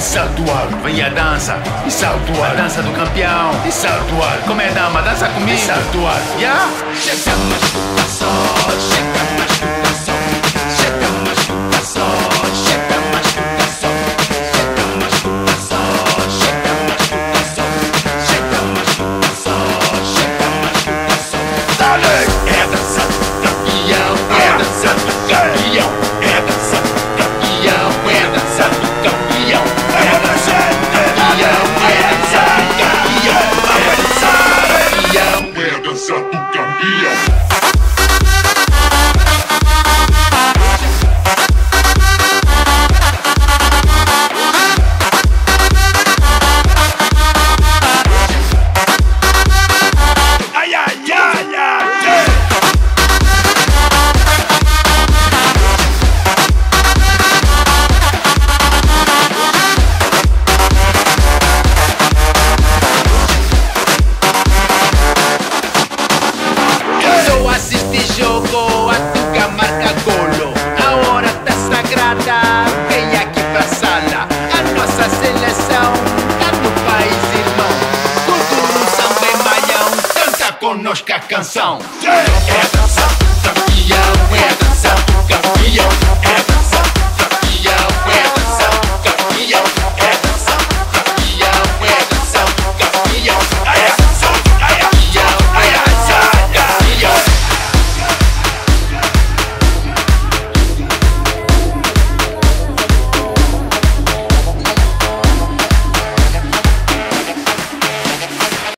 salto alto. Vem a dança, e alto. A dança do campeão, e alto. Como é dama, dança comigo, e alto. Yeah? Dança vem aqui pra sala. A nossa seleção tá no país irmão. Cultura, samba e malhão, canta conosco a canção. É é